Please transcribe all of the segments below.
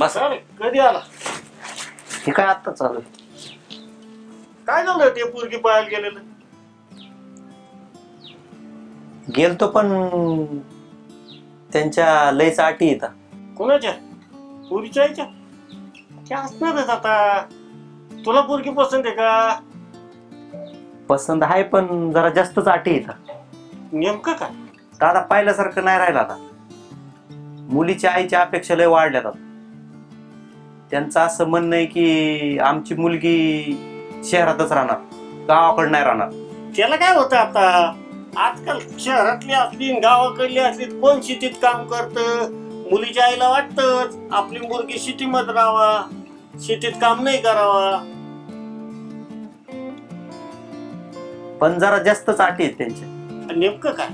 बस. कधी आला? हे काय आत्ता चालू आहे? काय झालं ते पोरगी पाहायला गेलेलं? गेलतो पण त्यांच्या लयच अटी येतात कोणाच्या? पोरीच्या आईच्या? त्या असणारच आता. तुला पोरगी पसंत आहे का? पसंत आहे पण जरा जास्तच अटी येतात नेमकं काय? दादा पाहिल्यासारखं नाही राहिलं आता. मुलीच्या आईच्या अपेक्षा लय वाढल्यात आता. त्यांचं असं म्हणणं आहे की आमची मुलगी शहरातच राहणार. गावाकडे नाही राहणार. त्याला काय होतं आता? आजकाल शहरातली असली गावाकडली असली कोण शेतीत काम करत? मुलीच्या आईला वाटतच आपली मुलगी शेतीमध्ये राहावा. शेतीत काम नाही करावा. पण जरा जास्तच अटी आहेत त्यांच्या आणि नेमकं काय?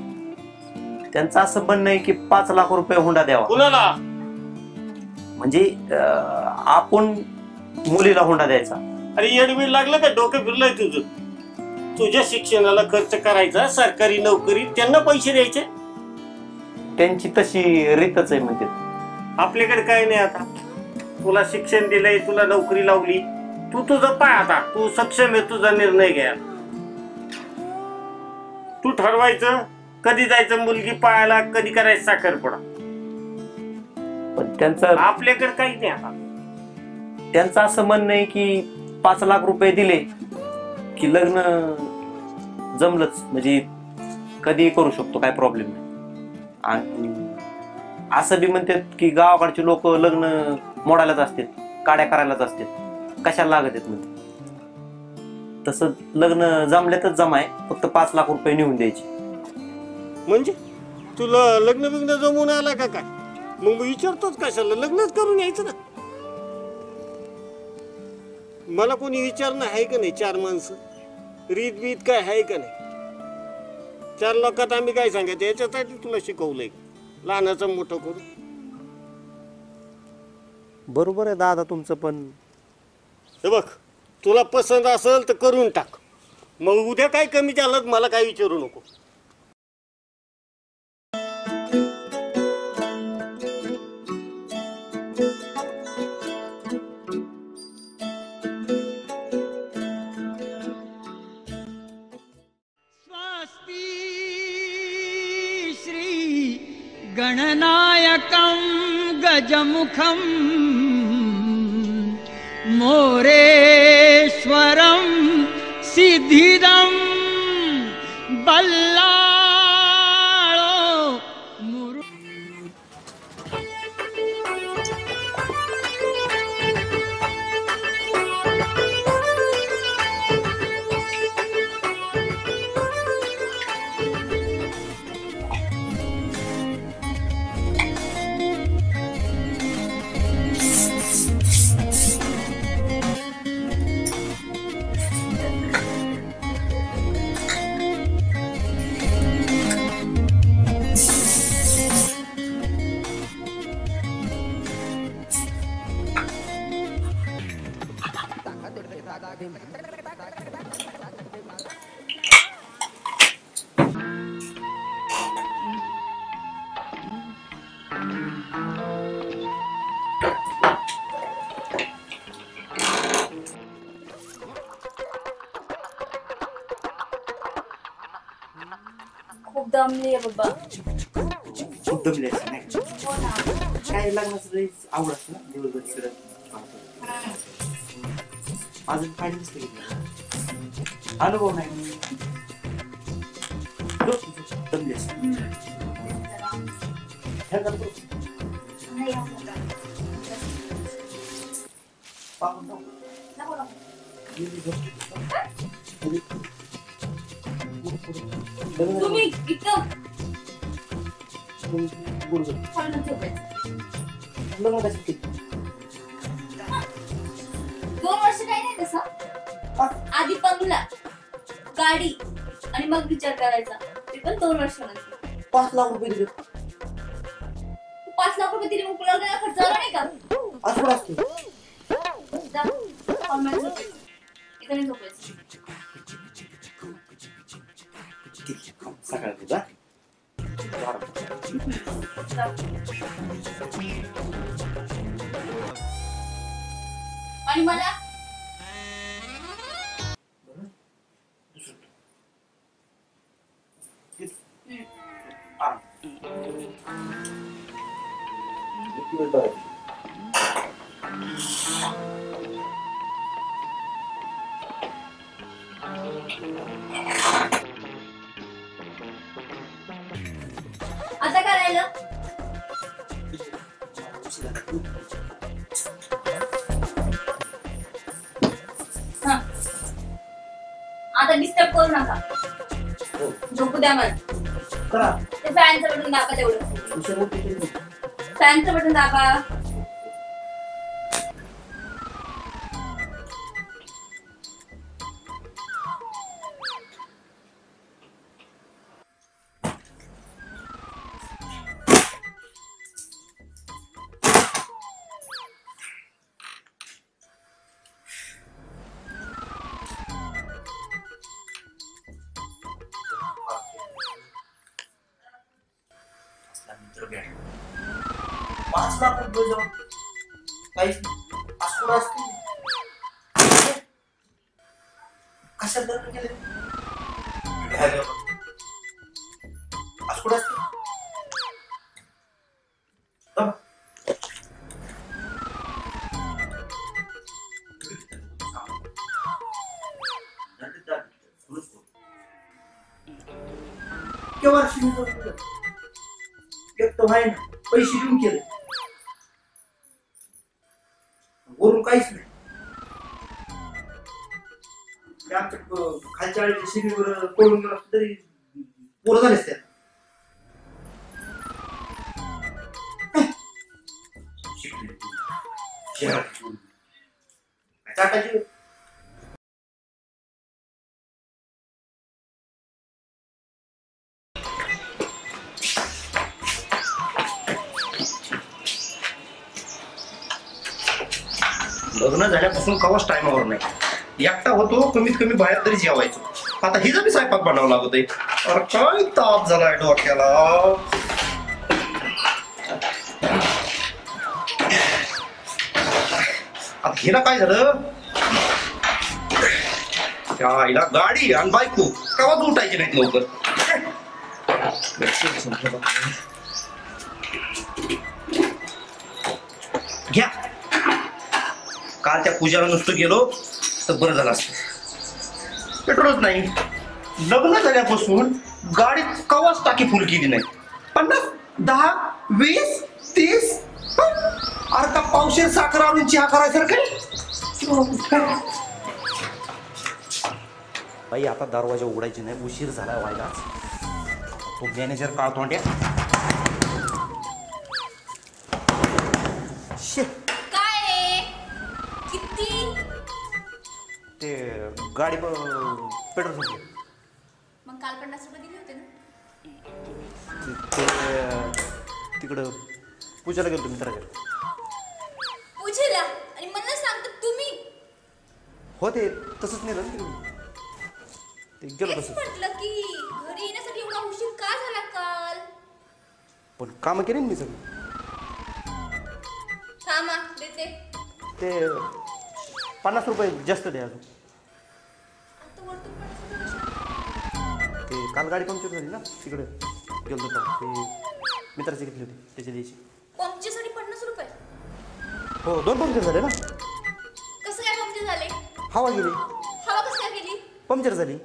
त्यांचं असं म्हणणं आहे की पाच लाख रुपये हुंडा द्यावा. कुणाला? म्हणजे अं, आपण मुलीला हुंडा द्यायचा. अरे येडबीड लागलं का? डोकं फिरलंय तुझं. तुझ्या शिक्षणाला खर्च करायचा सरकारी नोकरी त्यांना पैसे द्यायचे? त्यांची तशी रीतच आहे म्हणजे. आपल्याकडे काय नाही आता. तुला शिक्षण दिलंय तुला नोकरी लावली. तू तुझं पाय आता. तू सक्षम आहे तुझा निर्णय घ्या. तू ठरवायचं कधी जायचं मुलगी पाहायला कधी करायचं साखरपुडा पण त्यांचं आपल्याकडे काही नाही आता. त्यांचं असं म्हणणं आहे की पाच लाख रुपये दिले की लग्न जमलंच. म्हणजे कधीही करू शकतो काय प्रॉब्लेम नाही. आणि असं बी म्हणतात की गावाकडचे लोक लग्न मोडायलाच असतात काड्या करायलाच असतात. कशाला लागत आहेत म्हणजे तसं लग्न जमल्यातच जमाय फक्त पाच लाख रुपये नेऊन द्यायचे. म्हणजे? तुला लग्न बिग्न जमून आला का काय? मग विचारतोच कशाला लग्नच करून यायचं ना. मला कोणी विचारणं आहे का नाही चार माणसं? रीत बीत काय आहे का नाही? चार लोकात आम्ही काय सांगायचं? याच्यासाठी तुला शिकवलंय. लहानाचं मोठं करून. बरोबर आहे दादा तुमचं पण. हे बघ तुला पसंत असेल तर करून टाक. मग उद्या काय कमी झालं मला काय विचारू नको. श्री गणनायकं गजमुखं मोरे सिद्धि खूप दमली आहे बाबा खूप दमले असते नाही का? हो ना काय लग्नाचं लई आवड असते ना दिवसभर तिकडं अजून पाहिजे नसते अनुभव नाही झोप, झोप, दमली असते ह्या करतो. कशात केलं? दोन वर्ष काही नाही तसं. आधी बंगला गाडी आणि मग विचार करायचा. ते पण दोन वर्षानंतर पाच लाख रुपये दिले. तू पाच लाख रुपये दिले लग्नाला खर्च आला नाही का? असं असतं इथं नाही झोपायचं. सकाळी जा जा. मला आता डिस्टर्ब करू नका. झोपू द्या मला. ते फॅनचं बटन दाबा तेवढं. फॅनचं बटन दाबा. पाच लाख रुपये जाऊन काहीच नाही. असते कशात लग्न केले? आज असते केव्हा तर आहे ना पैसे देऊन केले वरून काहीच नाही आमच्या खालच्या आळीच्या शिबीवर पळून गेला तरी पोरं झालेच त्या शिकले. लग्न झाल्यापासून कवाच टायमावर नाही. एकटा होतो कमीत कमी बाहेर तरी जेवायचो. आता हिचा बी स्वयंपाक बनावं लागत आहे अरे काय ताप झालाय डोक्याला? आता हिला काय झालं? त्या आईला गाडी आणि बायको कवाच उठायची नाहीत लवकर. घ्या. काल त्या पूजाला नुसतं गेलो तर बरं झालं असतं. पेट्रोलच नाही. लग्न झाल्यापासून गाडीत कवाच टाकी फुल केली नाही. पन्नास दहा वीस तीस? अरे का पावशेर साखर आणून चहा करायचं काय बाई आता दरवाजा उघडायचे नाही उशीर झाला व्हायला. तो मॅनेजर काळ तोंड्या गाडी पेट्रोल संपलं. मग काल पन्नास रुपये दिले होते ना? ते तिकडं पूजाला गेलो मित्राच्या पूजेला? आणि मला सांगतो तुम्ही? हो ते तसंच नेलं ना तिकडून. ते गेलो तेच तसं म्हटलं की घरी येण्यासाठी एवढा उशीर का झाला काल? पण कामं केली ना मी सगळी. थांबा देते. ते पन्नास रुपये जास्त द्या अजून. काल गाडी पंक्चर झाली ना तिकडे गेलो होतो ते मित्राची घेतली होती त्याच्या पंक्चरसाठी पन्नास रुपये? हो दोन पंक्चर झाले ना. कसं काय पंक्चर झाले? हवा गेली. हवा कसं काय गेली? पंक्चर झाली.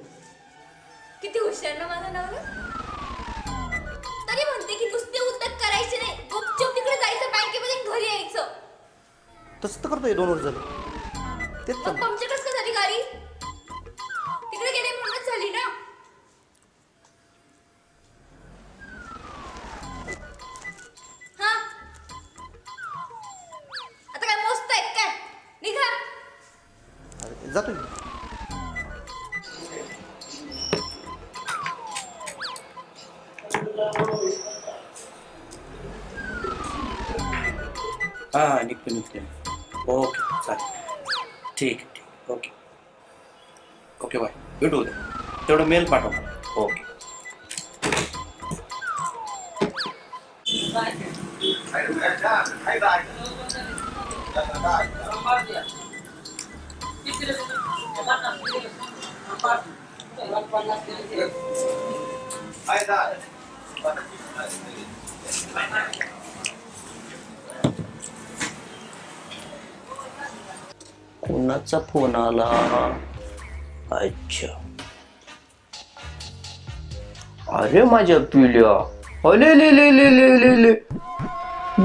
किती हुशार ना माझं नाव तरी म्हणते की नुसते उद्योग करायचे नाही गुपचूप तिकडे जायचं बँकेमध्ये घरी यायचं. तसं तर करतोय दोन वर्ष झालं. तेच पंक्चर कसं झाली गाडी? हा। निघतो निघतो ओके चालेल ठीक ठीक ओके ओके बाय भेटू उद्या तेवढं मेल. पाठव ओके कोणाचा फोन आला? अच्छा. अरे माझ्या पिल्या. अले ले ले ले ले ले ले.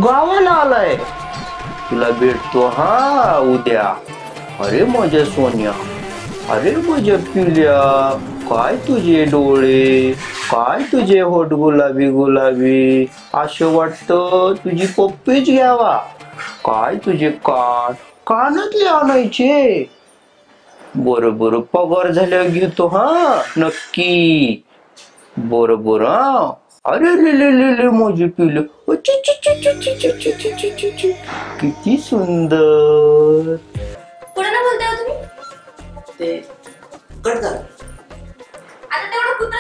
गावाला आलाय. तुला भेटतो हा उद्या. अरे माझ्या सोन्या. अरे माझ्या पिल्या. काय तुझे डोळे? काय तुझे होट गुलाबी गुलाबी? असं वाटतं तुझी पप्पीच घ्यावा. काय तुझे काठ कानातले आणायचे बरोबर पगार झाल्या घेतो हा नक्की बरोबर बर अरे रे ले ले ले मोजे पिल किती सुंदर कोणाला बोलताय तुम्ही ते आता तेवढं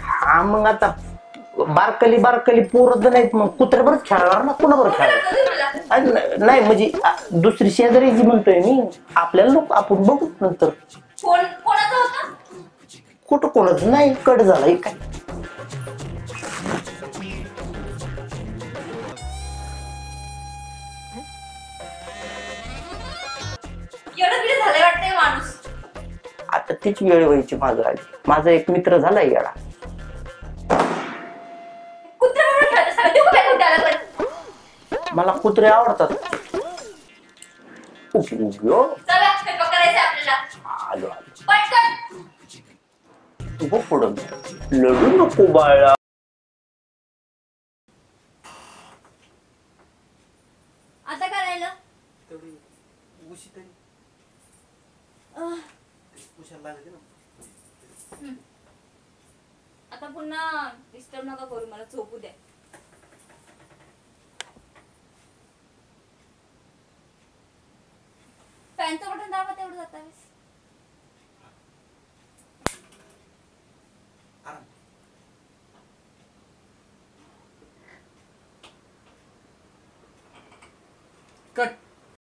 हा मग आता बारकली बारकली पोरत नाहीत मग. कुत्रे बरंच खेळणार ना? कुणा बरं खेळणार? न- नाही म्हणजे आ, दुसरी शेजारी जी म्हणतोय मी आपल्याला नको आपण बघू नंतर. फोन कोणाचा होता? कुठं कोणाच? नाही कट झाला हे काय एवढं किती झालंय वाटतंय माणूस. आता तीच वेळ व्हायची माझं आली माझा एक मित्र झाला याला मला कुत्रे आवडतात. उप, उप, यो. चला स्वयंपाक करायचा आपल्याला. आलो आलो. पटकन. तू बघ पुढं. लढू नको बाळा. आता काय राहिलं? तेवढी उशी तरी. अह, उशाला लागते ना. आता पुन्हा डिस्टर्ब नका करू मला झोपू द्या. ったです